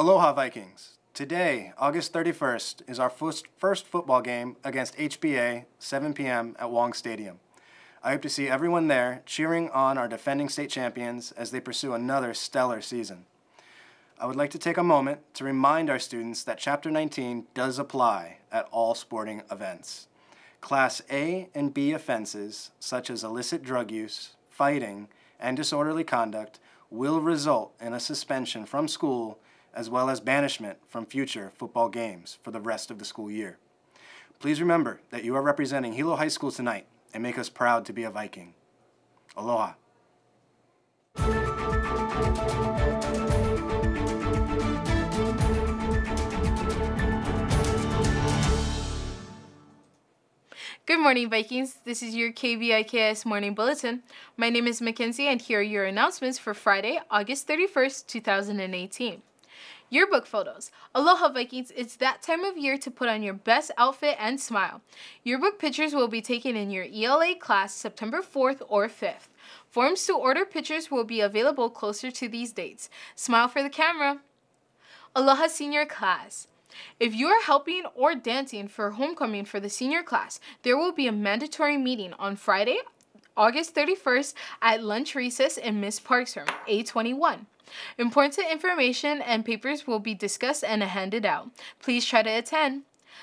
Aloha Vikings. Today, August 31st, is our first, first football game against HBA, 7 p.m. at Wong Stadium. I hope to see everyone there cheering on our defending state champions as they pursue another stellar season. I would like to take a moment to remind our students that Chapter 19 does apply at all sporting events. Class A and B offenses, such as illicit drug use, fighting, and disorderly conduct, will result in a suspension from school as well as banishment from future football games for the rest of the school year. Please remember that you are representing Hilo High School tonight and make us proud to be a Viking. Aloha. Good morning, Vikings. This is your KVIKS Morning Bulletin. My name is Mackenzie, and here are your announcements for Friday, August 31st, 2018. Yearbook photos. Aloha Vikings, it's that time of year to put on your best outfit and smile. Yearbook pictures will be taken in your ELA class September 4th or 5th. Forms to order pictures will be available closer to these dates. Smile for the camera. Aloha Senior Class. If you are helping or dancing for homecoming for the senior class, there will be a mandatory meeting on Friday, August 31st at lunch recess in Miss Park's room, A21. Important information and papers will be discussed and handed out. Please try to attend.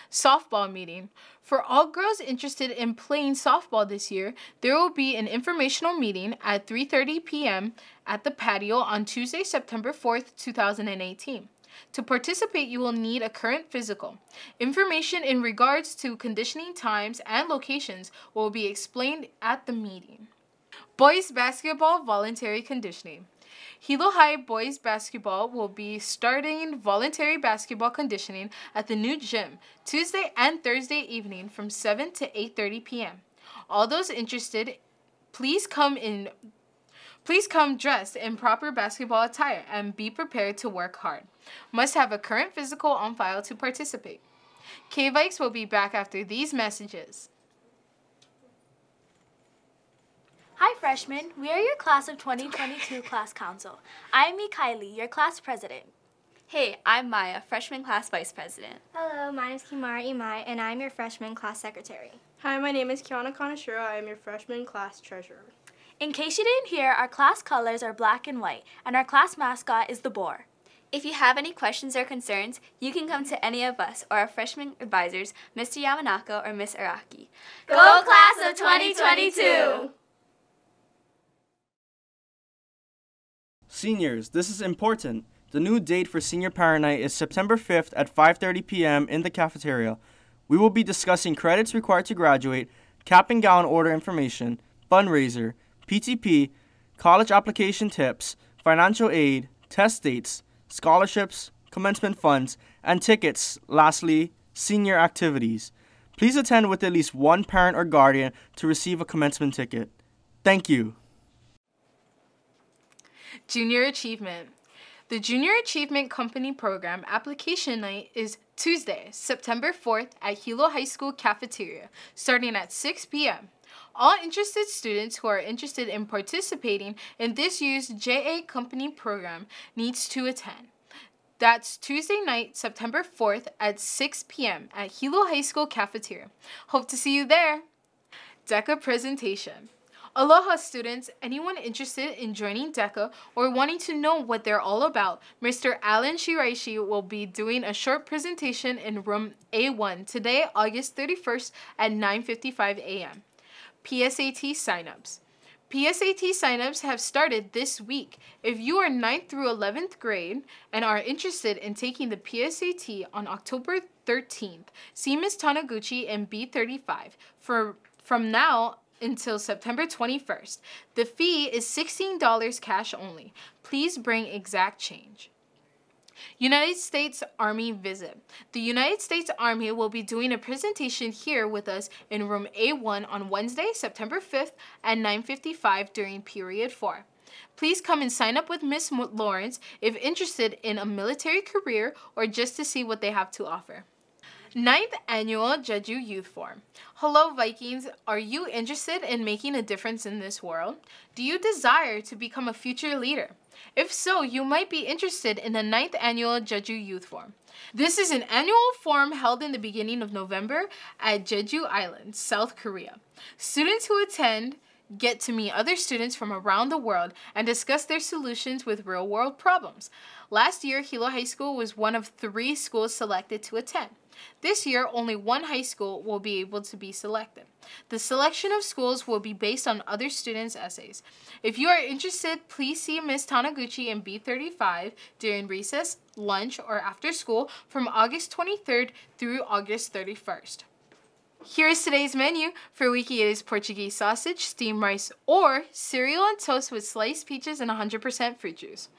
Softball meeting. For all girls interested in playing softball this year, there will be an informational meeting at 3:30 p.m. at the patio on Tuesday, September 4th, 2018. To participate, you will need a current physical. Information in regards to conditioning times and locations will be explained at the meeting. Boys basketball voluntary conditioning. Hilo High boys basketball will be starting voluntary basketball conditioning at the new gym Tuesday and Thursday evening from 7 to 8:30 p.m. All those interested, please come in Please come dressed in proper basketball attire and be prepared to work hard. Must have a current physical on file to participate. KVIKS will be back after these messages. Hi freshmen, we are your class of 2022 class council. I am Kylie, your class president. Hey, I'm Maya, freshman class vice president. Hello, my name is Kimara Imai, and I'm your freshman class secretary. Hi, my name is Kiana Kanashiro. I am your freshman class treasurer. In case you didn't hear, our class colors are black and white, and our class mascot is the boar. If you have any questions or concerns, you can come to any of us or our freshman advisors, Mr. Yamanaka or Miss Araki. Go class of 2022! Seniors, this is important. The new date for Senior Parent Night is September 5th at 5:30 p.m. in the cafeteria. We will be discussing credits required to graduate, cap and gown order information, fundraiser, PTP, college application tips, financial aid, test dates, scholarships, commencement funds, and tickets. Lastly, senior activities. Please attend with at least one parent or guardian to receive a commencement ticket. Thank you. Junior Achievement. The Junior Achievement Company Program application night is Tuesday, September 4th at Hilo High School cafeteria, starting at 6 p.m. All interested students who are interested in participating in this year's JA Company program needs to attend. That's Tuesday night, September 4th at 6 p.m. at Hilo High School cafeteria. Hope to see you there. DECA presentation. Aloha students, anyone interested in joining DECA or wanting to know what they're all about, Mr. Alan Shiraishi will be doing a short presentation in room A1 today, August 31st at 9.55 a.m. PSAT signups. PSAT signups have started this week. If you are 9th through 11th grade and are interested in taking the PSAT on October 13th, see Ms. Taniguchi in B35 for from now until September 21st. The fee is $16 cash only. Please bring exact change. United States Army visit. The United States Army will be doing a presentation here with us in room A1 on Wednesday, September 5th at 9:55 during period 4. Please come and sign up with Miss Lawrence if interested in a military career or just to see what they have to offer. Ninth Annual Jeju Youth Forum. Hello, Vikings. Are you interested in making a difference in this world? Do you desire to become a future leader? If so, you might be interested in the 9th annual Jeju Youth Forum. This is an annual forum held in the beginning of November at Jeju Island, South Korea. Students who attend get to meet other students from around the world and discuss their solutions with real world problems. Last year, Hilo High School was one of three schools selected to attend. This year, only one high school will be able to be selected. The selection of schools will be based on other students' essays. If you are interested, please see Ms. Taniguchi in B35 during recess, lunch, or after school from August 23rd through August 31st. Here is today's menu. For Wiki, it is Portuguese sausage, steamed rice, or cereal and toast with sliced peaches and 100% fruit juice.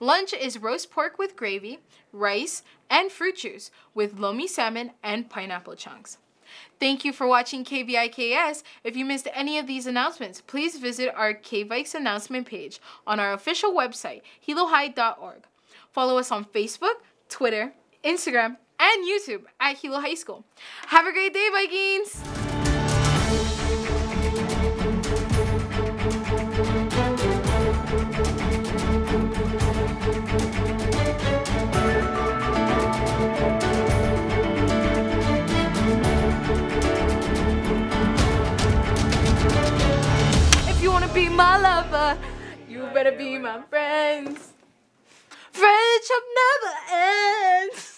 Lunch is roast pork with gravy, rice, and fruit juice with lomi salmon and pineapple chunks. Thank you for watching KVIKS. If you missed any of these announcements, please visit our KVIKS announcement page on our official website, hilohigh.org. Follow us on Facebook, Twitter, Instagram, and YouTube at Hilo High School. Have a great day, Vikings! If you wanna be my lover, you better be my friends. Friendship never ends.